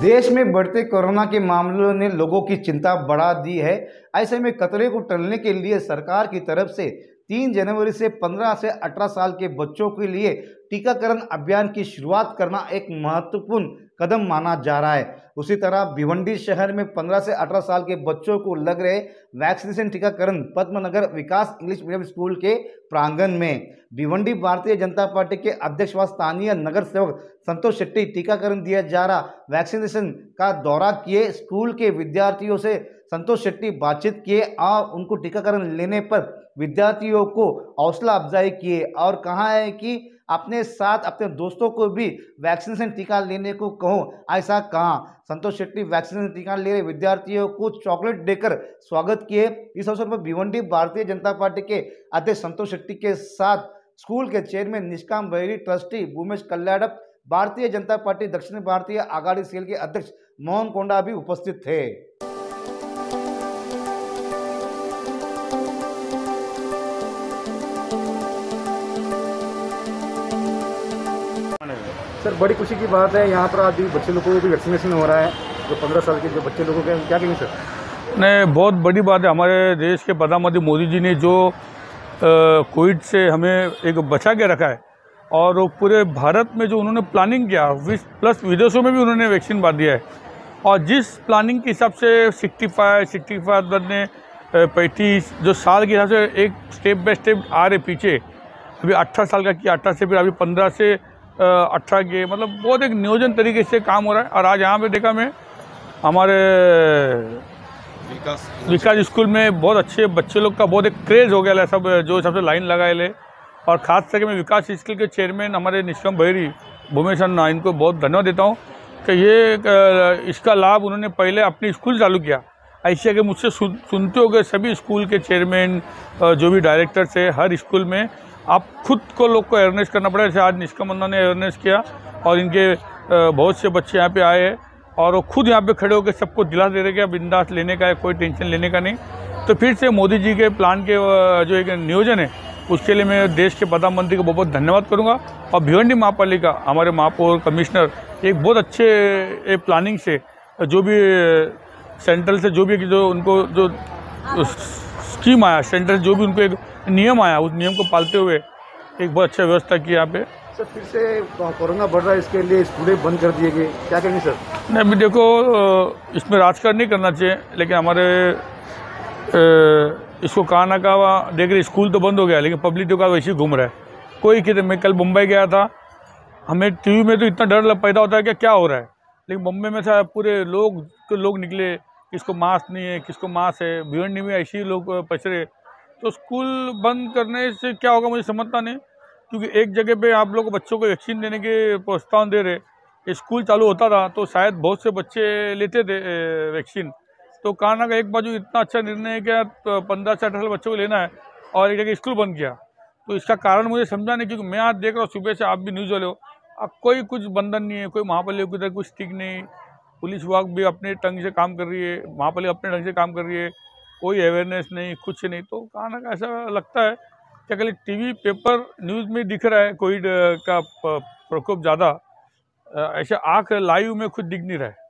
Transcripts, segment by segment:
देश में बढ़ते कोरोना के मामलों ने लोगों की चिंता बढ़ा दी है। ऐसे में खतरे को टलने के लिए सरकार की तरफ़ से 3 जनवरी से 15 से 18 साल के बच्चों के लिए टीकाकरण अभियान की शुरुआत करना एक महत्वपूर्ण कदम माना जा रहा है। उसी तरह भिवंडी शहर में 15 से 18 साल के बच्चों को लग रहे वैक्सीनेशन टीकाकरण Padmanagar Vikas English medium school के प्रांगण में। भिवंडी भारतीय जनता पार्टी के अध्यक्ष व स्थानीय नगर सेवक संतोष शेट्टी टीकाकरण दिया जा रहा वैक्सीनेशन का दौरा किए स्कूल के विद्यार्थियों से संतोष शेट्टी बातचीत किए और उनको टीकाकरण लेने पर विद्यार्थियों को हौसला अफजाई किए और कहा है कि अपने साथ अपने दोस्तों को भी वैक्सीनेशन टीका लेने को कहो। ऐसा कहा। संतोष शेट्टी, वैक्सीनेशन टीका ले रहे विद्यार्थियों को चॉकलेट देकर स्वागत किए। इस अवसर पर भिवंडी भारतीय जनता पार्टी के अध्यक्ष संतोष शेट्टी के साथ स्कूल के चेयरमैन निष्काम बहरी, ट्रस्टी भूमेश कल्याणप, भारतीय जनता पार्टी दक्षिण भारतीय आघाड़ी सेल के अध्यक्ष मोहन कोंडा भी उपस्थित थे। सर, बड़ी खुशी की बात है, यहाँ पर अभी बच्चे लोगों को भी वैक्सीनेशन हो रहा है, जो पंद्रह साल के जो बच्चे लोगों के क्या कहेंगे सर? नहीं, बहुत बड़ी बात है। हमारे देश के प्रधानमंत्री मोदी जी ने जो कोविड से हमें एक बचा के रखा है, और पूरे भारत में जो उन्होंने प्लानिंग किया प्लस विदेशों में भी उन्होंने वैक्सीन बाँध दिया है। और जिस प्लानिंग के हिसाब से सिक्सटी फाइव सिक्सटी फाइव ने पैंतीस, जो साल के हिसाब से एक स्टेप बाय स्टेप आ रहे पीछे, अभी अट्ठारह साल का किया, अट्ठारह से फिर अभी पंद्रह से अट्ठारह के मतलब बहुत एक नियोजन तरीके से काम हो रहा है। और आज यहाँ पे देखा मैं हमारे विकास विकास स्कूल में बहुत अच्छे बच्चे लोग का बहुत एक क्रेज़ हो गया है सब जो सबसे लाइन लगाए ले। और ख़ास करके मैं विकास स्कूल के चेयरमैन हमारे निष्कम भैरी भूमेश अन्ना इनको बहुत धन्यवाद देता हूँ कि ये इसका लाभ उन्होंने पहले अपने स्कूल चालू किया। ऐसे कि मुझसे सुनते हो गए सभी स्कूल के चेयरमैन जो भी डायरेक्टर्स है हर स्कूल में आप खुद को लोग को अवेयरनेस करना पड़ेगा जैसे आज निष्कम अन्ना ने अवेयरनेस किया और इनके बहुत से बच्चे यहाँ पे आए हैं और वो खुद यहाँ पे खड़े होकर सबको दिला दे रहे कि बिंदास लेने का है, कोई टेंशन लेने का नहीं। तो फिर से मोदी जी के प्लान के जो एक नियोजन है, उसके लिए मैं देश के प्रधानमंत्री को बहुत बहुत धन्यवाद करूँगा। और भिवंडी महापालिका, हमारे महापौर कमिश्नर, एक बहुत अच्छे प्लानिंग से जो भी सेंट्रल से जो भी जो उनको, जो स्कीम आया सेंट्रल जो भी उनको एक नियम आया उस नियम को पालते हुए एक बहुत अच्छा व्यवस्था की यहाँ पे। सर फिर से कोरोना बढ़ रहा है इसके लिए स्कूलें बंद कर दिए गए क्या कहेंगे सर? नहीं अभी देखो इसमें राजकारण नहीं करना चाहिए लेकिन हमारे इसको कहा ना कहा देख रहे स्कूल तो बंद हो गया लेकिन पब्लिक तो वैसे ही घूम रहा है। कोई कितने मैं कल मुंबई गया था हमें टीवी में तो इतना डर पैदा होता है कि क्या हो रहा है। लेकिन मुंबई में था पूरे लोग तो लोग निकले किसको मास्क नहीं है, किसको मास्क है, भिवंडी में ऐसे ही लोग पचरे तो स्कूल बंद करने से क्या होगा, मुझे समझता नहीं, क्योंकि एक जगह पे आप लोग बच्चों को वैक्सीन देने के प्रोत्साहन दे रहे स्कूल चालू होता था तो शायद बहुत से बच्चे लेते थे वैक्सीन तो कहा का एक बाजू इतना अच्छा निर्णय है कि तो पंद्रह से अठारह बच्चों को लेना है, और एक जगह स्कूल बंद किया। तो इसका कारण मुझे समझा नहीं, क्योंकि मैं आज देख रहा हूँ, सुबह से आप भी न्यूज़ वाले हो, अब कोई कुछ बंधन नहीं है, कोई महापालिका की तरह कुछ ठीक नहीं पुलिस विभाग भी अपने ढंग से काम कर रही है महापालिका अपने ढंग से काम कर रही है कोई अवेयरनेस नहीं कुछ नहीं। तो कहाँ ना ऐसा लगता है कि अगर टीवी पेपर न्यूज़ में दिख रहा है कोविड का प्रकोप ज़्यादा ऐसे आँख लाइव में खुद दिख नहीं रहा है।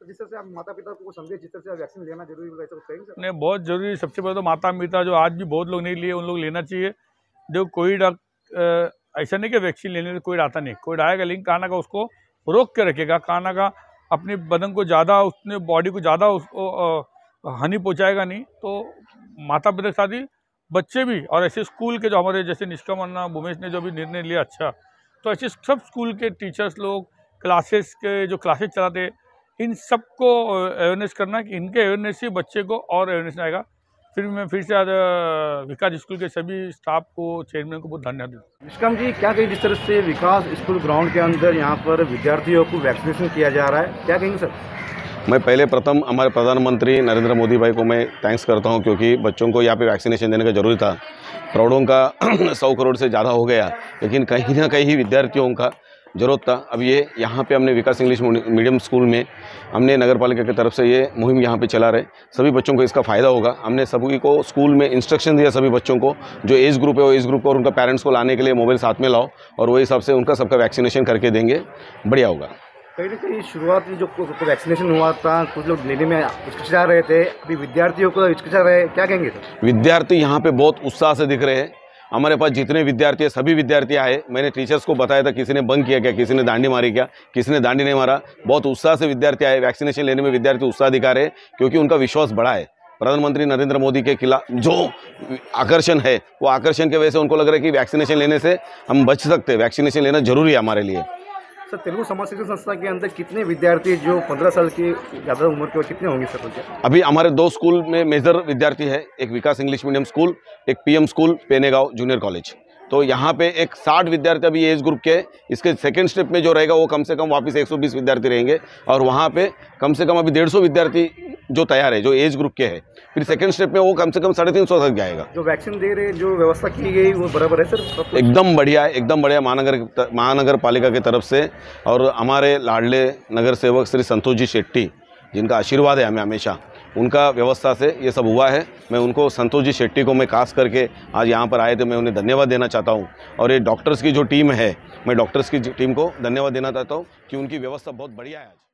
तो जिस तरह से आप माता पिता को समझे जिस तरह से वैक्सीन लेना ज़रूरी होगा ऐसा नहीं बहुत ज़रूरी सबसे पहले तो माता पिता जो आज भी बहुत लोग नहीं लिए उन लोग लेना चाहिए। जो कोविड ऐसा नहीं कि वैक्सीन लेने से कोविड आता नहीं। कोविड आएगा लेकिन कहा का उसको रोक के रखेगा कहा का अपने बदन को ज़्यादा, उसने बॉडी को ज़्यादा उसको हानि पहुँचाएगा नहीं तो माता पिता के साथ ही बच्चे भी और ऐसे स्कूल के जो हमारे जैसे निष्का अन्ना भूमेश ने जो भी निर्णय लिया अच्छा। तो ऐसे सब स्कूल के टीचर्स लोग क्लासेस के जो क्लासेस चलाते, इन सबको अवेयरनेस करना कि इनके अवेयरनेस से बच्चे को और अवेयरनेस आएगा। फिर मैं फिर से विकास स्कूल के सभी स्टाफ को चेयरमैन को बहुत धन्यवाद देता जी क्या कहें जिस तरह से विकास स्कूल ग्राउंड के अंदर यहाँ पर विद्यार्थियों को वैक्सीनेशन किया जा रहा है क्या कहेंगे सर? मैं पहले प्रथम हमारे प्रधानमंत्री नरेंद्र मोदी भाई को मैं थैंक्स करता हूँ क्योंकि बच्चों को यहाँ पे वैक्सीनेशन देने का ज़रूरी था। करोड़ों का सौ करोड़ से ज़्यादा हो गया लेकिन कहीं ना कहीं विद्यार्थियों का ज़रूरत था। अब ये यहाँ पे हमने विकास इंग्लिश मीडियम स्कूल में हमने नगर पालिका की तरफ़ से ये मुहिम यहाँ पे चला रहे। सभी बच्चों को इसका फ़ायदा होगा। हमने सभी को स्कूल में इंस्ट्रक्शन दिया सभी बच्चों को जो एज ग्रुप है वो एज ग्रुप को और उनका पेरेंट्स को लाने के लिए मोबाइल साथ में लाओ और वही हिसाब से उनका सबका वैक्सीनेशन करके देंगे। बढ़िया होगा। कहीं ना कहीं शुरुआत में जो वैक्सीनेशन हुआ था कुछ लोग लेने में हिचकिचा रहे थे अभी विद्यार्थियों को हिचकिचा रहे क्या कहेंगे विद्यार्थी यहाँ पे बहुत उत्साह से दिख रहे हैं। हमारे पास जितने विद्यार्थी है, सभी विद्यार्थी आए। मैंने टीचर्स को बताया था, किसी ने बंक किया क्या, किसी ने दांडी मारी क्या, किसी ने दांडी नहीं मारा। बहुत उत्साह से विद्यार्थी आए। वैक्सीनेशन लेने में विद्यार्थी उत्साह दिखा रहे क्योंकि उनका विश्वास बढ़ा है। प्रधानमंत्री नरेंद्र मोदी के खिलाफ जो आकर्षण है, वो आकर्षण के वजह से उनको लग रहा है कि वैक्सीनेशन लेने से हम बच सकते हैं। वैक्सीनेशन लेना ज़रूरी है हमारे लिए। सर, तेलुगु समाज शिक्षण संस्था के अंदर कितने विद्यार्थी जो पंद्रह साल की ज़्यादा उम्र के कितने होंगे सर अभी हमारे दो स्कूल में मेजर विद्यार्थी है, एक विकास इंग्लिश मीडियम स्कूल, एक PM school, Penegaon junior college. तो यहाँ पे एक 60 विद्यार्थी अभी एज ग्रुप के। इसके सेकंड स्टेप में जो रहेगा वो कम से कम वापस 120 विद्यार्थी रहेंगे और वहाँ पे कम से कम अभी 150 विद्यार्थी जो तैयार है जो एज ग्रुप के हैं। फिर सेकंड स्टेप में वो कम से कम साढ़े तीन सौ तक जाएगा। जो वैक्सीन दे रहे जो व्यवस्था की गई वो बराबर है सर? एकदम बढ़िया है एकदम बढ़िया महानगर महानगर पालिका की तरफ़ से। और हमारे लाडले नगर सेवक श्री संतोष जी शेट्टी जिनका आशीर्वाद है हमें हमेशा। उनका व्यवस्था से ये सब हुआ है। मैं उनको संतोष जी शेट्टी को मैं खास करके आज यहाँ पर आए थे, मैं उन्हें धन्यवाद देना चाहता हूँ। और ये डॉक्टर्स की जो टीम है, मैं डॉक्टर्स की टीम को धन्यवाद देना चाहता हूँ कि उनकी व्यवस्था बहुत बढ़िया है आज।